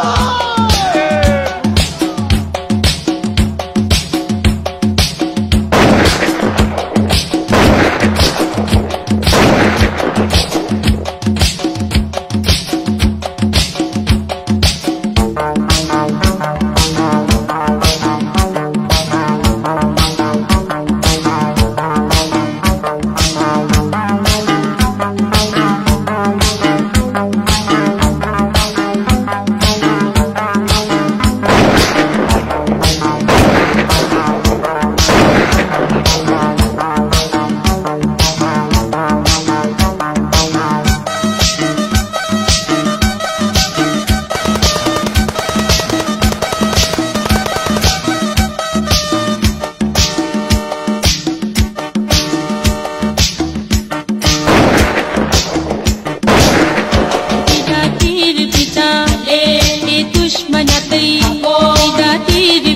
Oh. ainda tv?